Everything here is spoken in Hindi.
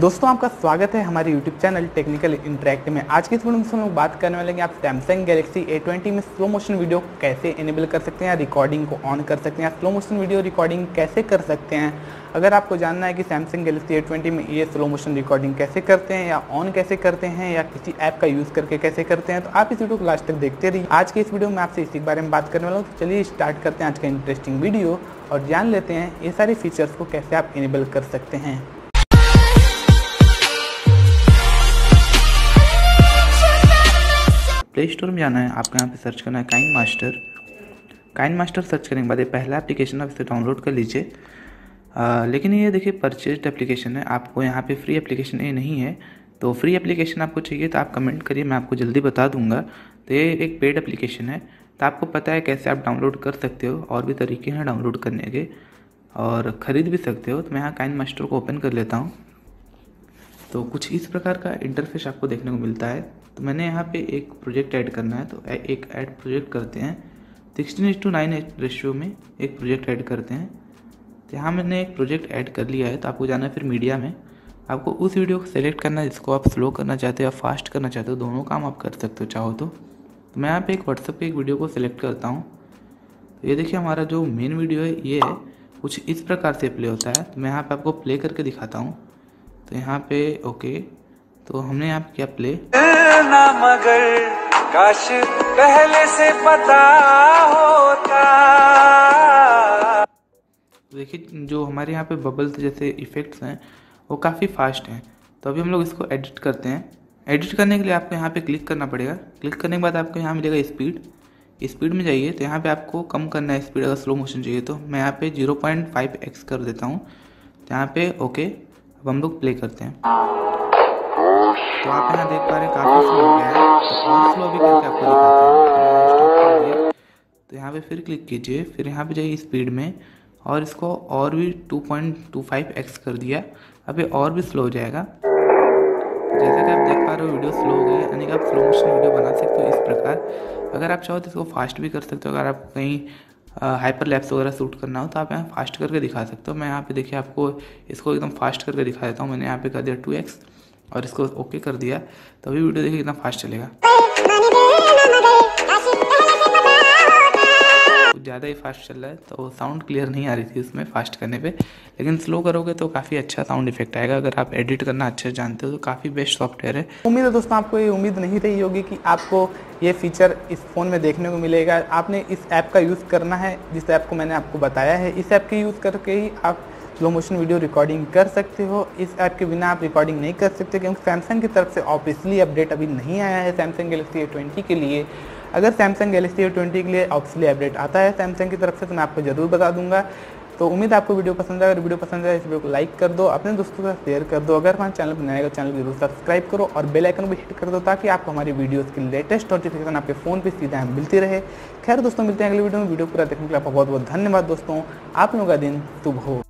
दोस्तों, आपका स्वागत है हमारे YouTube चैनल टेक्निकल इंटरेक्ट में। आज की इस वीडियो में हम लोग बात करने वाले हैं कि आप सैमसंग गैलेक्सी A20 में स्लो मोशन वीडियो कैसे इनेबल कर सकते हैं या रिकॉर्डिंग को ऑन कर सकते हैं या स्लो मोशन वीडियो रिकॉर्डिंग कैसे कर सकते हैं। अगर आपको जानना है कि सैमसंग गैलेक्सी A20 में ये स्लो मोशन रिकॉर्डिंग कैसे करते हैं या ऑन कैसे करते हैं या किसी ऐप का यूज़ करके कैसे करते हैं तो आप इस वीडियो को लास्ट तक देखते रहिए। आज के इस वीडियो में आपसे इसी के बारे में बात करने वाला हूँ। तो चलिए स्टार्ट करते हैं आज का इंटरेस्टिंग वीडियो और जान लेते हैं ये सारे फीचर्स को कैसे आप इनेबल कर सकते हैं। प्ले स्टोर में जाना है, आपको यहाँ पे सर्च करना है KineMaster KineMaster search करने के बाद ये पहला एप्लीकेशन आप इसे डाउनलोड कर लीजिए। लेकिन ये देखिए परचेज एप्लीकेशन है, आपको यहाँ पे फ्री एप्लीकेशन ये नहीं है। तो फ्री एप्लीकेशन आपको चाहिए तो आप कमेंट करिए, मैं आपको जल्दी बता दूँगा। तो ये एक पेड एप्लीकेशन है। तो आपको पता है कैसे आप डाउनलोड कर सकते हो, और भी तरीके हैं डाउनलोड करने के, और ख़रीद भी सकते हो। तो मैं यहाँ काइन मास्टर को ओपन कर लेता हूँ। तो कुछ इस प्रकार का इंटरफेस आपको देखने को मिलता है। तो मैंने यहाँ पे एक प्रोजेक्ट ऐड करना है तो एक ऐड प्रोजेक्ट करते हैं। Sixteen is to nine ratio में एक प्रोजेक्ट ऐड करते हैं। तो यहाँ मैंने एक प्रोजेक्ट ऐड कर लिया है तो आपको जाना है फिर मीडिया में। आपको उस वीडियो को सेलेक्ट करना है जिसको आप स्लो करना चाहते हो या फास्ट करना चाहते हो दोनों काम आप कर सकते हो चाहो तो, तो मैं यहाँ पे एक व्हाट्सएप पे एक वीडियो को सिलेक्ट करता हूँ। तो ये देखिए हमारा जो मेन वीडियो है ये है कुछ इस प्रकार से प्ले होता है। तो मैं यहाँ पे आपको प्ले करके दिखाता हूँ। तो यहाँ पे ओके तो हमने यहाँ पे क्या प्ले ना मगर काश पहले से पता होता। देखिए जो हमारे यहाँ पे बबल्स जैसे इफ़ेक्ट्स हैं वो काफ़ी फास्ट हैं। तो अभी हम लोग इसको एडिट करते हैं। एडिट करने के लिए आपको यहाँ पे क्लिक करना पड़ेगा। क्लिक करने के बाद आपको यहाँ मिलेगा स्पीड स्पीड में जाइए तो यहाँ पे आपको कम करना है स्पीड अगर स्लो मोशन चाहिए तो। मैं यहाँ पे 0.5 एक्स कर देता हूँ। तो यहाँ पे ओके अब हम लोग प्ले करते हैं। तो आप यहाँ देख पा रहे हैं काफ़ी स्लो हो गया है। तो और स्लो भी करके आपको दिखाते हैं। तो तो यहाँ पे फिर क्लिक कीजिए। फिर यहाँ पे जाइए स्पीड में। और इसको और भी 2.25 एक्स कर दिया। अब ये और भी स्लो हो जाएगा। जैसा कि आप देख पा रहे हो वीडियो स्लो हो गई यानी कि आप स्लो मोशन वीडियो बना सकते हो इस प्रकार। अगर आप चाहो तो इसको फास्ट भी कर सकते हो। अगर आप कहीं हाइपर लैप्स वगैरह सूट करना हो तो आप यहाँ फास्ट करके दिखा सकते हो। मैं यहाँ पे देखिए आपको इसको एकदम फास्ट करके दिखा देता हूँ। मैंने यहाँ पे कर दिया टू एक्स और इसको ओके कर दिया। तो अभी वीडियो देखिए कितना फास्ट चलेगा। फास्ट चल रहा है तो साउंड क्लियर नहीं आ रही थी उसमें फास्ट करने पे। लेकिन स्लो करोगे तो काफ़ी अच्छा साउंड इफ़ेक्ट आएगा। अगर आप एडिट करना अच्छे जानते हो तो काफ़ी बेस्ट सॉफ्टवेयर है। उम्मीद है दोस्तों, आपको ये उम्मीद नहीं रही होगी कि आपको ये फीचर इस फ़ोन में देखने को मिलेगा। आपने इस ऐप का यूज़ करना है, जिस ऐप को मैंने आपको बताया है। इस ऐप के यूज़ करके ही आप स्लो मोशन वीडियो रिकॉर्डिंग कर सकते हो। इस ऐप के बिना आप रिकॉर्डिंग नहीं कर सकते, क्योंकि सैमसंग की तरफ़ से ऑफिसली अपडेट अभी नहीं आया है। सैमसंग गलेक्सी ए ट्वेंटी के लिए अगर सैमसंग गैलेक्सी ए ट्वेंटी के लिए ऑफिसली अपडेट आता है सैमसंग की तरफ़ से तो मैं आपको ज़रूर बता दूँगा। तो उम्मीद आपको वीडियो पसंद आए अगर वीडियो पसंद आए इस वीडियो को लाइक कर दो, अपने दोस्तों के साथ शेयर कर दो। अगर हमारे चैनल पर नया चैनल ज़रूर सब्सक्राइब करो और बेल आइकन भी हिट कर दो, ताकि आपको हमारी वीडियोस की लेटेस्ट नोटिफिकेशन आपके फ़ोन पे सीधा मिलती रहे। खैर दोस्तों, मिलते हैं अगले वीडियो में। वीडियो पूरा देखने के लिए आपका बहुत बहुत धन्यवाद दोस्तों। आप लोगों का दिन शुभ हो।